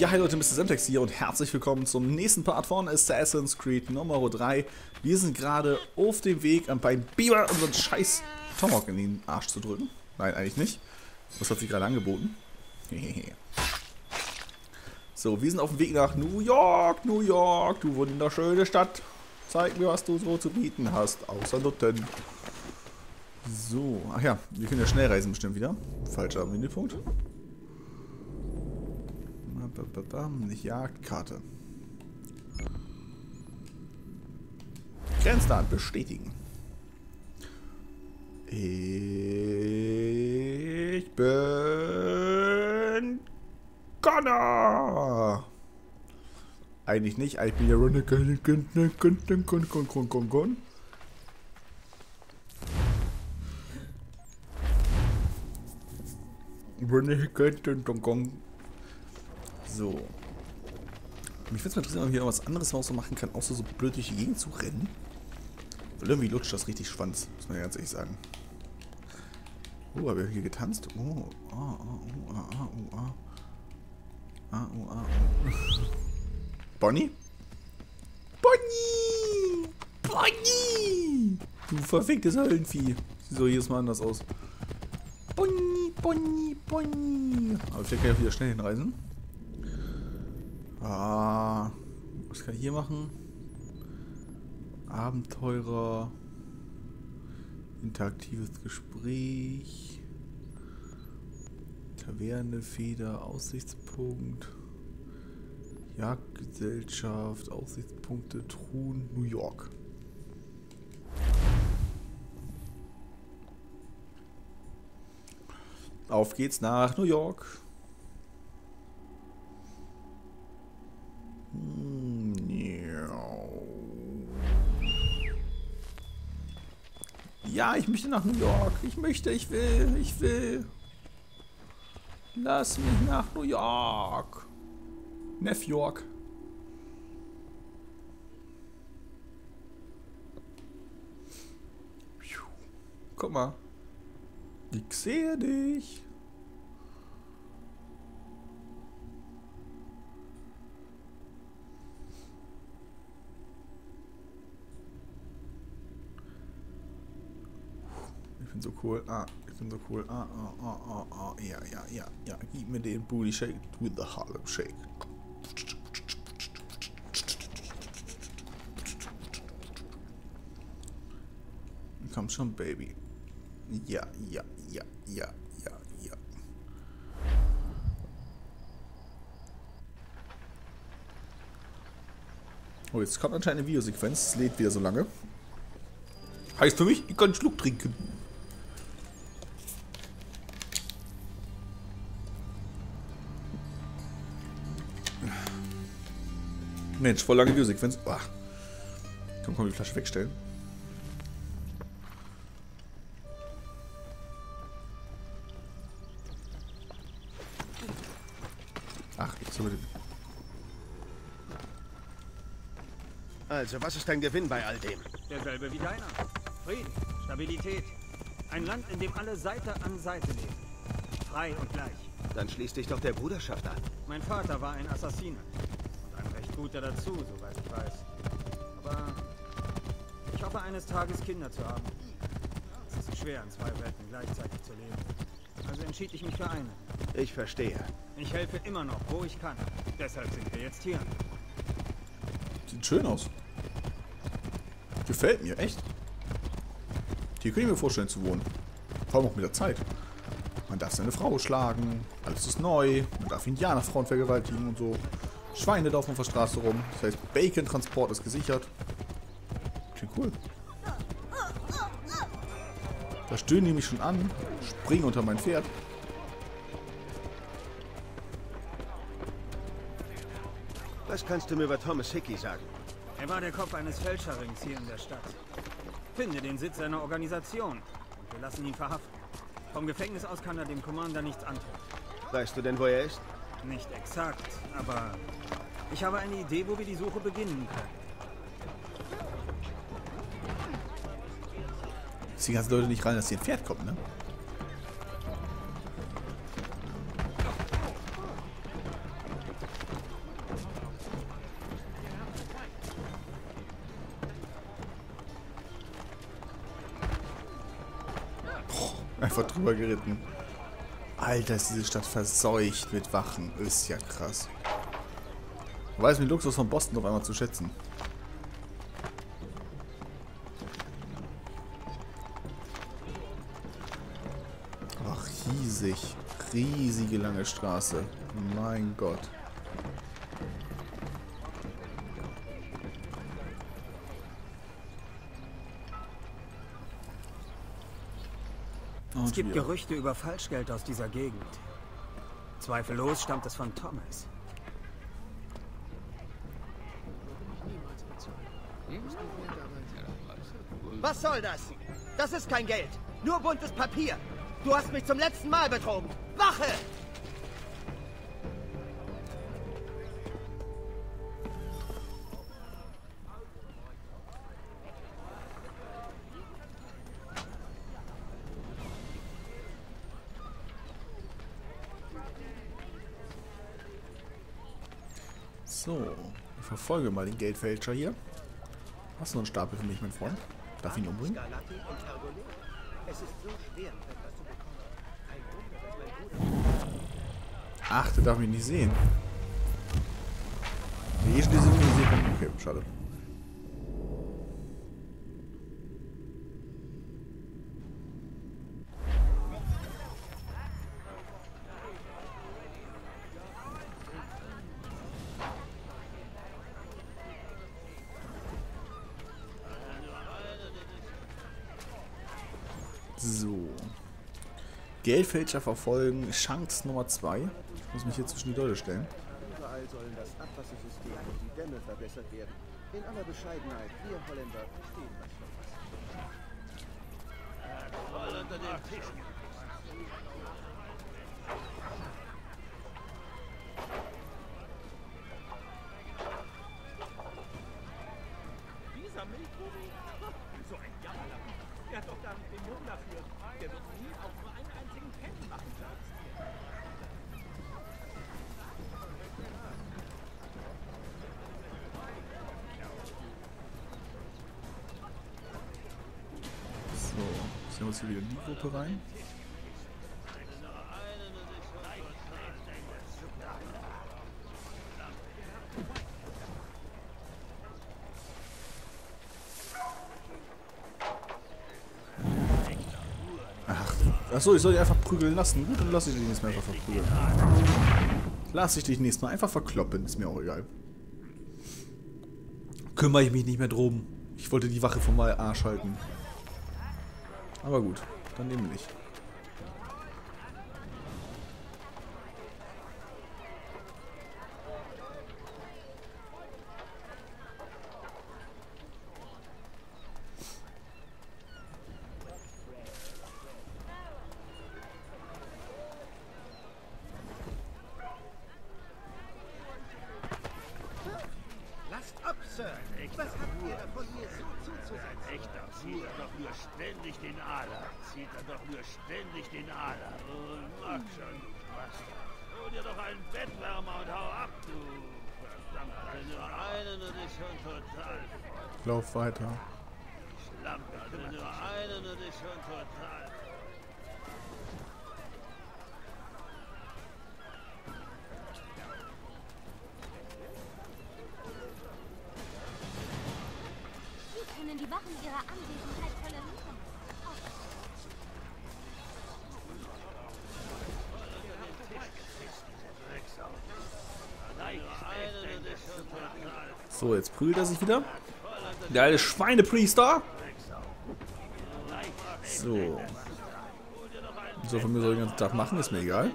Ja, hi Leute, Mr. Semtex hier und herzlich willkommen zum nächsten Part von Assassin's Creed Nummer 3. Wir sind gerade auf dem Weg, ähm, beim Biber unseren scheiß Tomahawk in den Arsch zu drücken. Nein, eigentlich nicht. Das hat sich gerade angeboten. so, wir sind auf dem Weg nach New York, New York, du wunderschöne Stadt. Zeig mir, was du so zu bieten hast, außer Nutten. So, ach ja, wir können ja schnell reisen bestimmt wieder. Falscher Menüpunkt. Nicht Jagdkarte. Grenzdaten bestätigen. Ich bin Connor. Eigentlich nicht, ich bin ja Renegade. So. Mich würde es interessieren, ob man hier irgendwas anderes so machen kann, außer so blöd durch die Gegend zu rennen. Weil irgendwie lutscht das richtig Schwanz, muss man ganz ehrlich sagen. Oh, haben wir hier getanzt? Oh, ah, ah, oh, ah, ah, oh, ah. Ah, oh, ah, oh. Bonnie? Bonnie! Bonnie! Du verficktes Höllenvieh. Sieht so jedes Mal anders aus. Bonnie, Bonnie, Bonnie. Aber vielleicht kann ich auch wieder schnell hinreisen. Ah, was kann ich hier machen? Abenteurer. Interaktives Gespräch. Taverne, Feder, Aussichtspunkt. Jagdgesellschaft, Aussichtspunkte, Truhen, New York. Auf geht's nach New York. Ja, ich möchte nach New York. Ich möchte, ich will, ich will. Lass mich nach New York. Neff York. Guck mal. Ich sehe dich. Bin so cool. Ah, ich bin so cool. Ah, ah, ah, ah, ah. Ja, ja, ja, ja. Gib mir den Booty Shake with the Harlem Shake. Komm schon, Baby. Ja, ja, ja, ja, ja, ja. Oh, jetzt kommt anscheinend eine Videosequenz. Es lädt wieder so lange. Heißt für mich, ich kann einen Schluck trinken. Mensch, voll lange Videosequenz. Ach. Komm, komm, die Flasche wegstellen. Ach, ich soll den. Also, was ist dein Gewinn bei all dem? Derselbe wie deiner. Frieden, Stabilität. Ein Land, in dem alle Seite an Seite leben. Frei und gleich. Dann schließ dich doch der Bruderschaft an. Mein Vater war ein Assassiner guter dazu, soweit ich weiß. Aber ich hoffe eines Tages Kinder zu haben. Es ist schwer, in zwei Welten gleichzeitig zu leben. Also entschied ich mich für eine. Ich verstehe. Ich helfe immer noch, wo ich kann. Deshalb sind wir jetzt hier. Sieht schön aus. Gefällt mir, echt. Hier kann ich mir vorstellen zu wohnen. Vor allem auch mit der Zeit. Man darf seine Frau schlagen, alles ist neu, man darf Indianerfrauen vergewaltigen und so. Schweine laufen auf der Straße rum. Das heißt, Bacon-Transport ist gesichert. Klingt cool. Da stöhnen die mich schon an, springen unter mein Pferd. Was kannst du mir über Thomas Hickey sagen? Er war der Kopf eines Fälscherrings hier in der Stadt. Finde den Sitz seiner Organisation und wir lassen ihn verhaften. Vom Gefängnis aus kann er dem Commander nichts antun. Weißt du denn, wo er ist? Nicht exakt, aber ich habe eine Idee, wo wir die Suche beginnen können. Dass die ganzen Leute nicht rein, dass hier ein Pferd kommt, ne? Boah, einfach drüber geritten. Alter, ist diese Stadt verseucht mit Wachen. Ist ja krass. Weiß mit Luxus von Boston auf einmal zu schätzen. Ach, riesig. Riesige lange Straße. Mein Gott. Es gibt Gerüchte über Falschgeld aus dieser Gegend. Zweifellos stammt es von Thomas. Was soll das? Das ist kein Geld. Nur buntes Papier. Du hast mich zum letzten Mal betrogen. Wache! So, ich verfolge mal den Geldfälscher hier. Hast du noch einen Stapel für mich, mein Freund? Darf ich ihn umbringen? Ach, der darf mich nicht sehen. Nee, schon diese synchronisiert. Okay, schade. So. Geldfälscher verfolgen. Chance Nummer 2. Ich muss mich hier zwischen die Leute stellen. Überall sollen das Abwassersystem und die Dämme verbessert werden. In aller Bescheidenheit, wir Holländer verstehen das schon was. Dieser Milchbubi? So ein Jammerlapp. Der hat doch gar nicht den Mumm dafür. Der wird nie auch nur einen einzigen Penny machen, sag's dir. So, sehen wir uns hier wieder in die Gruppe rein. Ach, achso, ich soll dich einfach prügeln lassen. Gut, dann lass ich dich nächstes Mal einfach verprügeln. Lass ich dich nächstes Mal einfach verkloppen, ist mir auch egal. Kümmere ich mich nicht mehr drum. Ich wollte die Wache vom Arsch halten. Aber gut, dann eben nicht. Lasst ab, Sir! Was habt ihr davon, mir so zuzusetzen? Echter, zieht er doch nur ständig den Ader. Zieht er doch nur ständig den Ader. Und mach schon, du Bastard. Hol dir doch einen Bettwärmer und hau ab, du verdammter Nur einen und ist schon total voll. Lauf weiter. Schlampe, nur einen und ist schon total voll. Wachen ihrer Anwesenheit tolerieren. So, jetzt prügelt er sich wieder. Der alte Schweinepriester. So. So, von mir soll den ganzen Tag machen, ist mir egal.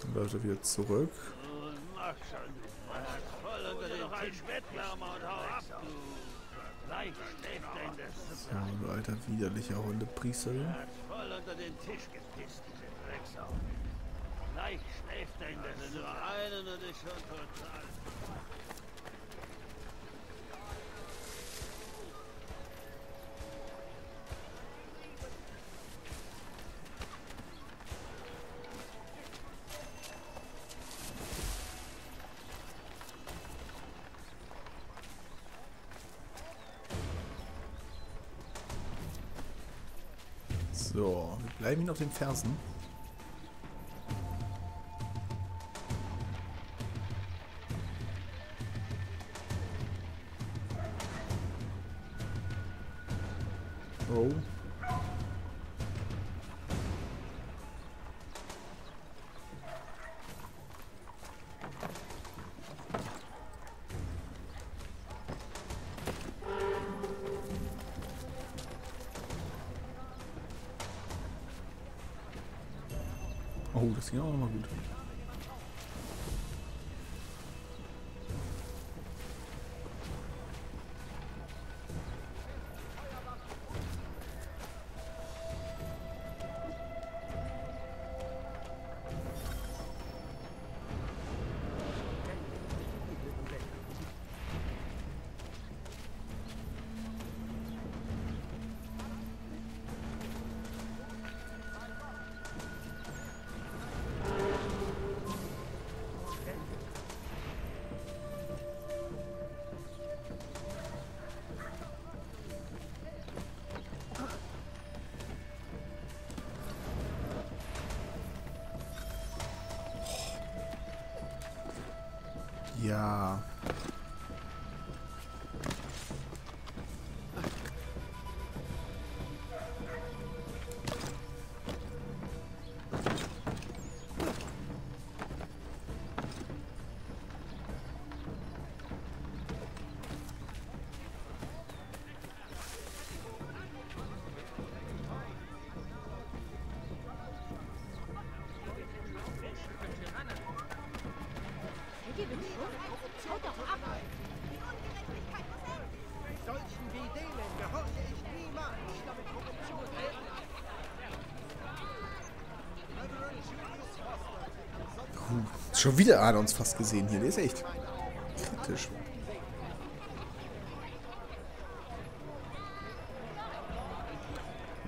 Dann läuft er wieder zurück. So, du alter widerlicher Hundepriester. hier. Voll unter den Tisch gepisst, diese Drecksau. Leicht schläft er in der. Nur einen und ist schon total. Bleiben ihn auf den Fersen. Oh. Oh, das schon wieder Adons fast gesehen hier. Der ist echt kritisch.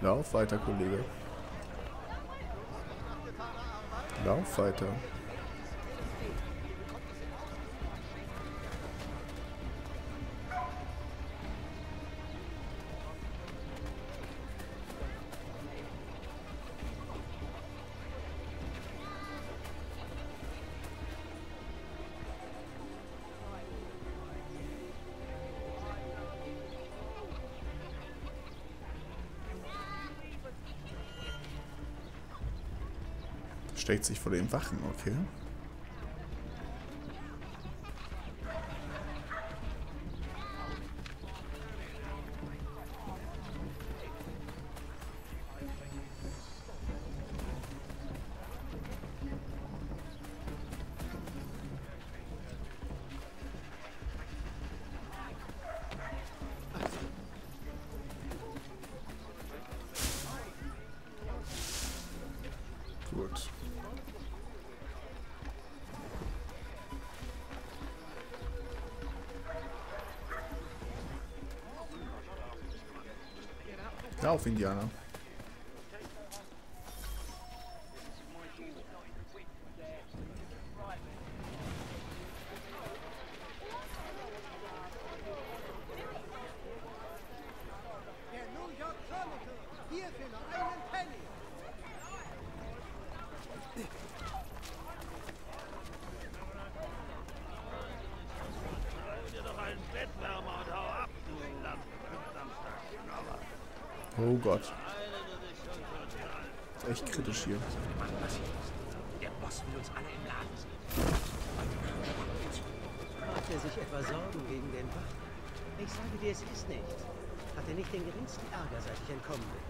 Lauf weiter, Kollege. Lauf weiter. Steckt sich vor den Wachen, okay. Lauf, Indianer. Der New York Chronicle. Hier für nur einen Penny. Hol dir doch einen Bettwärmer und hau ab, du Samstagsknobber. Oh Gott. Ist echt kritisch hier. Der Boss will uns alle im Laden. Macht er sich etwa Sorgen wegen den Wachen? Ich sage dir, es ist nicht. Hat er nicht den geringsten Ärger, seit ich entkommen bin.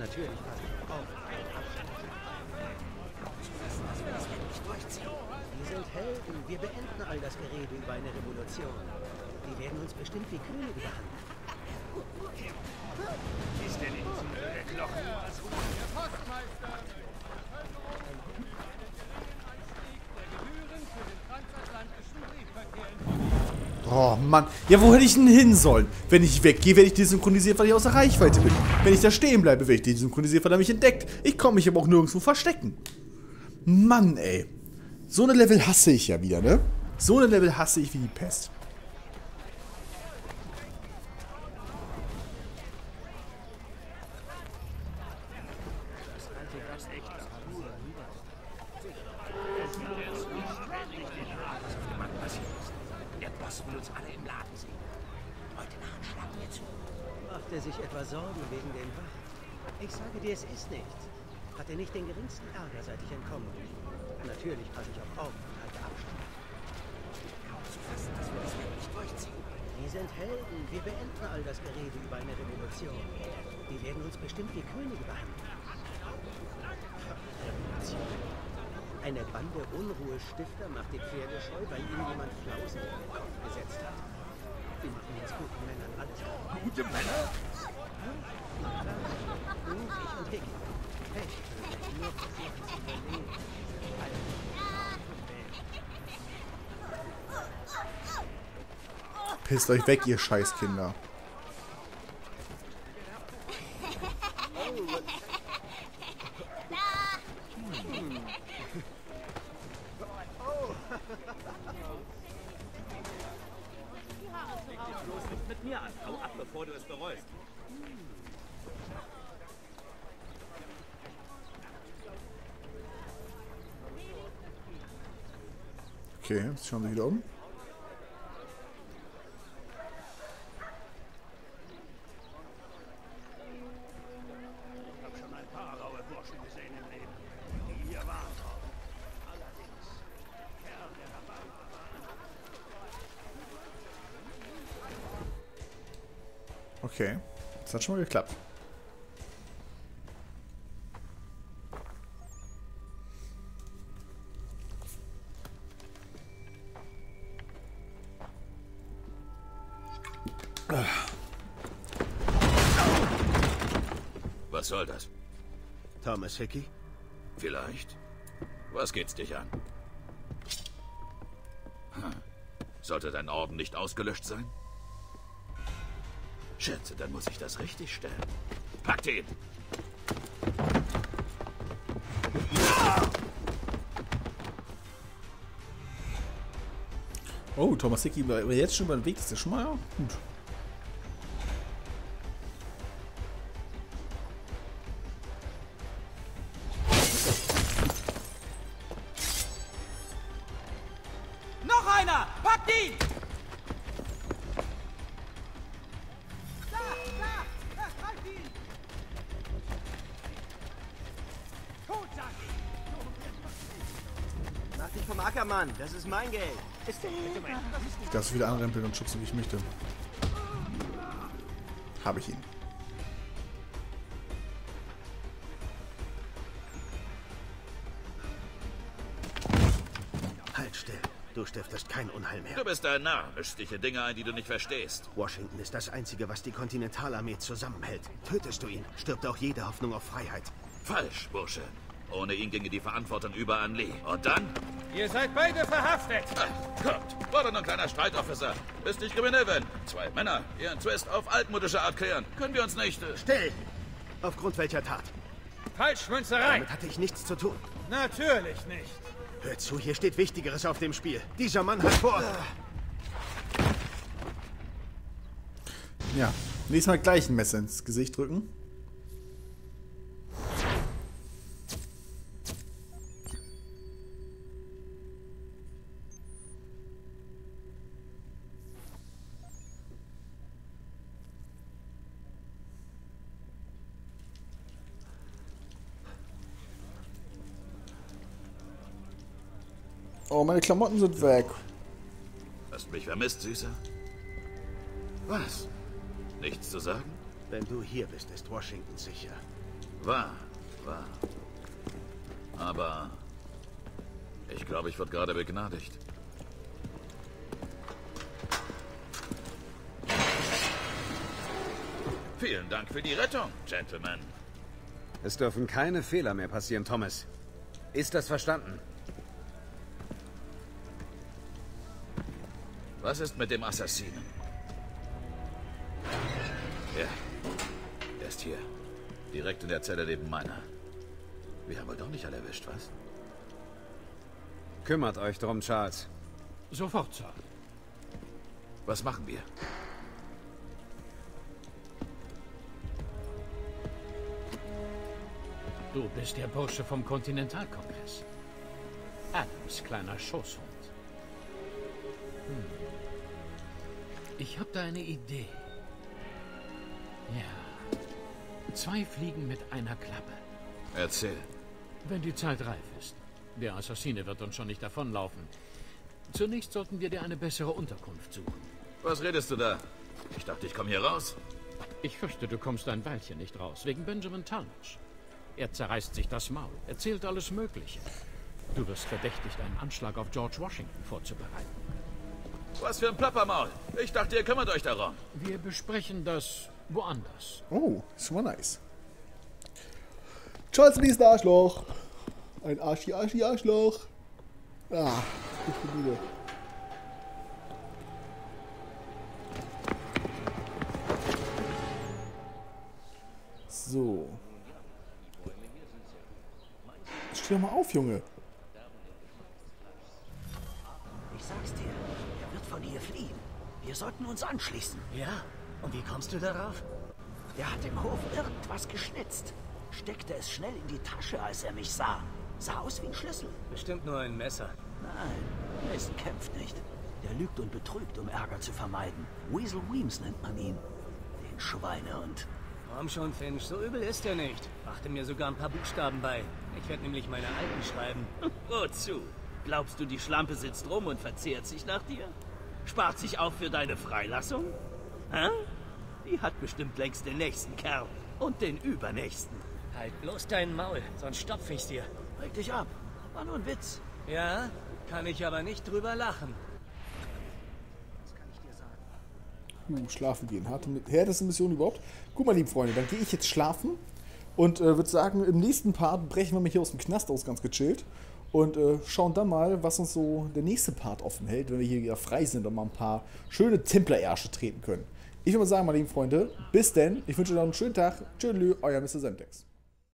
Natürlich passt er auf. Wir sind Helden. Wir beenden all das Gerede über eine Revolution. Die werden uns bestimmt wie Könige behandeln. Mann. Ja, wo hätte ich denn hin sollen? Wenn ich weggehe, werde ich desynchronisiert, weil ich außer Reichweite bin. Wenn ich da stehen bleibe, werde ich desynchronisiert, weil er mich entdeckt. Ich komme mich aber auch nirgendwo verstecken. Mann, ey. So eine Level hasse ich ja wieder, ne? So eine Level hasse ich wie die Pest. Sich etwa Sorgen wegen den Wachen? Ich sage dir, es ist nichts. Hatte nicht den geringsten Ärger, seit ich entkommen bin. Natürlich passe ich auf auf und halte Abstand. Kaum zu fassen, dass wir das wirklich durchziehen. Wir sind Helden. Wir beenden all das Gerede über eine Revolution. Die werden uns bestimmt wie Könige behandeln. Revolution. Eine Bande Unruhestifter macht die Pferde scheu, weil ihnen jemand Flausen in den Kopf gesetzt hat. Machen jetzt guten Männern alles. Gute Männer? Pisst euch weg, ihr Scheißkinder. Bloß nicht mit mir an. Hau ab, bevor du es bereust. Okay, jetzt schauen wir wieder um. Ich habe schon ein paar raue Burschen gesehen im Leben. Die hier waren auch. Allerdings, der Kerl, der dabei war, war ein Okay, das hat schon mal geklappt. Was soll das? Thomas Hickey? Vielleicht. Was geht's dich an? Hm. Sollte dein Orden nicht ausgelöscht sein? Schätze, dann muss ich das richtig stellen. Packt ihn! Oh, Thomas Hickey war jetzt schon über den Weg. Das ist ja schon mal gut. Mann. Das ist mein Geld. Ich darf so wieder anrempeln und schubsen, wie ich möchte. Habe ich ihn. Halt still. Du stiftest kein Unheil mehr. Du bist ein Narr, mischst dich in Dinge ein, die du nicht verstehst. Washington ist das Einzige, was die Kontinentalarmee zusammenhält. Tötest du ihn, stirbt auch jede Hoffnung auf Freiheit. Falsch, Bursche. Ohne ihn ginge die Verantwortung über an Lee. Und dann? Ihr seid beide verhaftet! Ach, kommt. War doch nur ein kleiner Streitofficer. Bist nicht kriminell, wenn zwei Männer ihren Twist auf altmodische Art klären. Können wir uns nicht... Äh, Still! Aufgrund welcher Tat? Falschmünzerei! Damit hatte ich nichts zu tun. Natürlich nicht! Hör zu, hier steht Wichtigeres auf dem Spiel. Dieser Mann hat vor... Ja, nächstes Mal gleich ein Messer ins Gesicht drücken. Meine Klamotten sind weg. Hast mich vermisst, Süßer? Was? Nichts zu sagen? Wenn du hier bist, ist Washington sicher. Wahr, wahr. Aber ich glaube, ich wurde gerade begnadigt. Vielen Dank für die Rettung, Gentlemen. Es dürfen keine Fehler mehr passieren, Thomas. Ist das verstanden? Was ist mit dem Assassinen? Ja, er ist hier. Direkt in der Zelle neben meiner. Wir haben wohl doch nicht alle erwischt, was? Kümmert euch drum, Charles. Sofort, Sir. Was machen wir? Du bist der Bursche vom Kontinentalkongress. Adams kleiner Schoßhund. Hm. Ich habe da eine Idee. Ja. Zwei Fliegen mit einer Klappe. Erzähl. Wenn die Zeit reif ist. Der Assassine wird uns schon nicht davonlaufen. Zunächst sollten wir dir eine bessere Unterkunft suchen. Was redest du da? Ich dachte, ich komme hier raus. Ich fürchte, du kommst ein Weilchen nicht raus, wegen Benjamin Talmadge. Er zerreißt sich das Maul, erzählt alles Mögliche. Du wirst verdächtigt, einen Anschlag auf George Washington vorzubereiten. Was für ein Plappermaul. Ich dachte, ihr kümmert euch darum. Wir besprechen das woanders. Oh, ist mal nice. Charles Lee ist ein Arschloch. Ein Arschi, Arschi, Arschloch. Ah, ich bin müde. So. Steh doch mal auf, Junge. Ich sag's dir, er wird von hier fliehen. Wir sollten uns anschließen. Ja? Und wie kommst du darauf? Er hat im Hof irgendwas geschnitzt. Steckte es schnell in die Tasche, als er mich sah. Sah aus wie ein Schlüssel. Bestimmt nur ein Messer. Nein, Mason kämpft nicht. Der lügt und betrügt, um Ärger zu vermeiden. Weasel Weems nennt man ihn. Den Schweinehund. Komm schon, Finch, so übel ist er nicht. Brachte mir sogar ein paar Buchstaben bei. Ich werde nämlich meine alten schreiben. Wozu? Glaubst du, die Schlampe sitzt rum und verzehrt sich nach dir? Spart sich auf für deine Freilassung? Hä? Die hat bestimmt längst den nächsten Kerl und den übernächsten. Halt bloß dein Maul, sonst stopf ich's dir. Reg dich ab. War nur ein Witz. Ja, kann ich aber nicht drüber lachen. Uh, schlafen gehen. Harte, härteste Mission überhaupt. Gut, meine lieben Freunde, dann gehe ich jetzt schlafen und äh, würde sagen, im nächsten Part brechen wir mich hier aus dem Knast aus, ganz gechillt. Und äh, schauen dann mal, was uns so der nächste Part offen hält, wenn wir hier wieder frei sind und mal ein paar schöne Templer-Ärsche treten können. Ich würde mal sagen, meine lieben Freunde, bis denn. Ich wünsche euch noch einen schönen Tag. Tschüss, euer Mr. Semtex.